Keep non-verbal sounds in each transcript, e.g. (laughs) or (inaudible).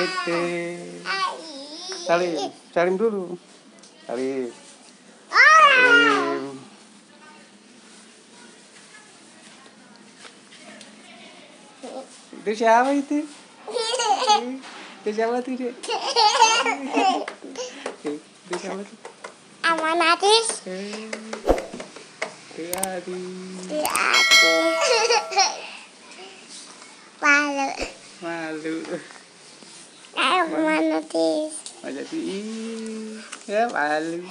Titik. Salim, salim dulu. Salim. Salim. Itu siapa itu? (laughs) Itu siapa tuh, Dek? Itu siapa tuh? Amanatis di aku. (laughs) Malu. Malu. Ayo amanatis. Masa di ya malu. (laughs)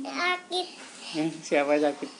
Sakit. Eh, Siapa sakit?